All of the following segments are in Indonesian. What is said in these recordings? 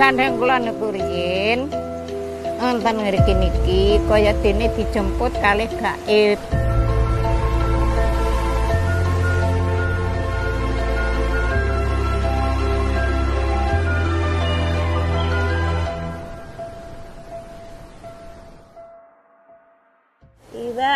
gandeng kula niku riyin wonten ngriki niki kaya dene dijemput kalih gaib. Iwa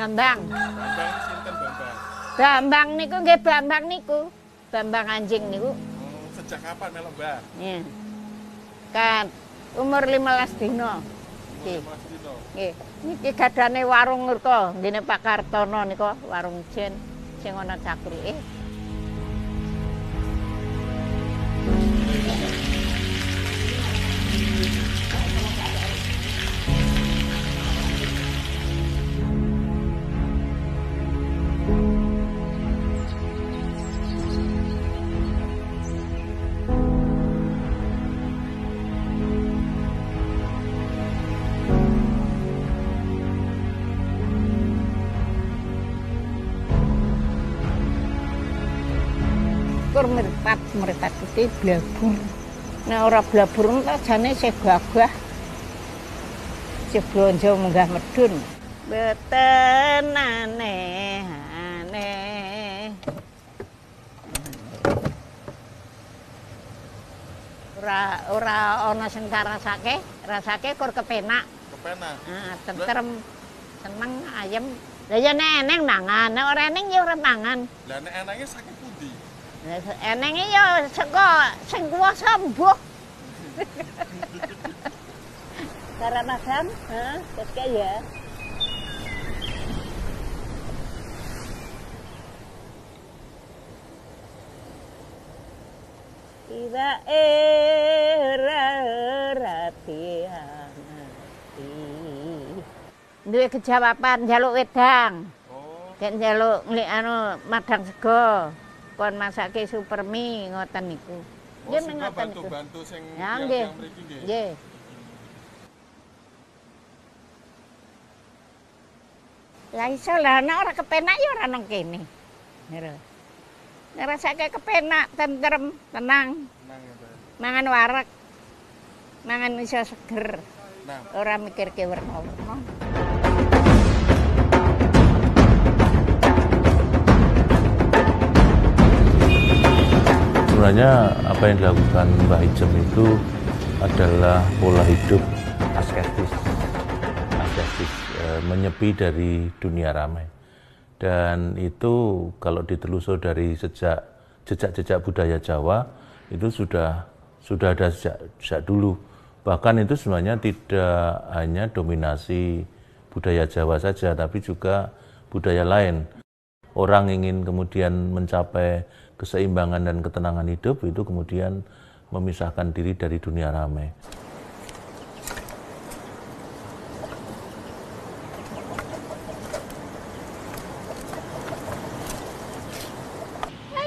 Bambang. Bambang sinten Bambang? Bambang niku nggih Bambang niku. Bambang anjing niku. Hmm, sejak kapan melok Mbah? Ya. Kan umur 15 dino. Nggih. Nggih. Niki gadane warung ngriko, ngene Pak Kartono nika, warung jen sing ana cakrike. Kur meripat, meripat iki blabur. Nek ora blabur entar jane se gagah. Se blonjo munggah medun. Beten aneh aneh. Ora ora ana sing rasake, rasake kur kepenak. Kepenak. Ah, tentrem, seneng, ayem. Lah ya nek eneng mangan, nek ora eneng ya ora mangan. Lah nek enake saking Eneng yo seko sing kuwasa mbok. Karena Nasam, terus kayak ya. Iwa era rati hati. Dua kejawaban jaluk wedang, oh. njaluk jaluk anu madang sego. Kon masake super mie ngoten niku. oh Nggih suka ngoten niku. bantu-bantu sing Ya yang nggih. nggih. Lah iso lah nek ora kepenak ya ora nang kene. Ngira. Ngrasake kepenak, tentrem, tenang, Tenang ya, mangan wareg. Mangan iso seger, Nah, ora mikirke werna-werna. Sebenarnya apa yang dilakukan Mbah Ijem itu adalah pola hidup asketis, asketis, eh, menyepi dari dunia ramai. Dan itu kalau ditelusur dari sejak jejak-jejak budaya Jawa itu sudah sudah ada sejak, sejak dulu. Bahkan itu sebenarnya tidak hanya dominasi budaya Jawa saja, tapi juga budaya lain orang ingin kemudian mencapai keseimbangan dan ketenangan hidup itu kemudian memisahkan diri dari dunia ramai.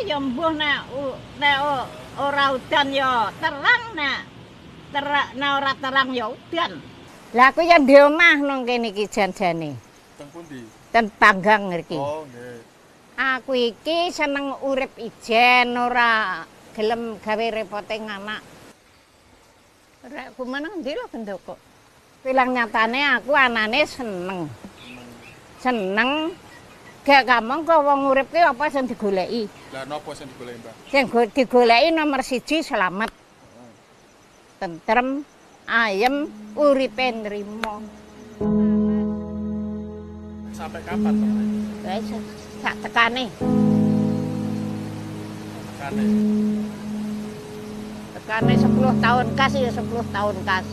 Ya mbuh nek u- nek o- ora udan ya terang nek terang nek ora terang ya udan. Lah aku ya di omah nang kene iki janjane. teng pundi? Ten panggang ngriki. Oh, nggih. Aku iki seneng urip ijen ora gelem gawe repote anak. Rek aku meneng ndi lho gendoko. Bilang nyatane aku anane seneng. Seneng gak gampang kok wong urip ki apa sing digoleki. Lah napa sing digoleki, Mbah? Sing go- digoleki nomor siji selamat. Tentrem, ayem, uripe nrimo. Sampai kapan, Mbah? Wis sak tekane. Tekane. Tekane 10 tahun kas ya 10 tahun kas.